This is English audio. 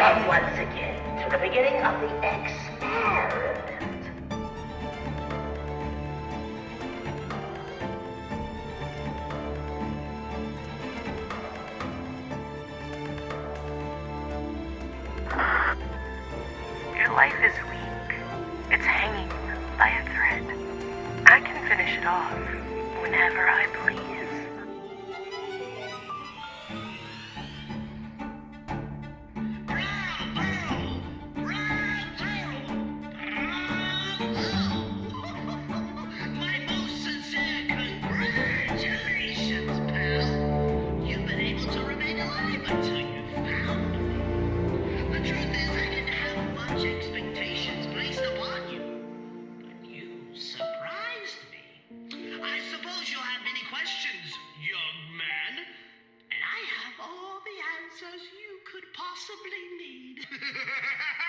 once again to the beginning of the experiment. Your life is weak. It's hanging by a thread. I can finish it off much expectations placed upon you. But you surprised me. I suppose you'll have many questions, young man. And I have all the answers you could possibly need.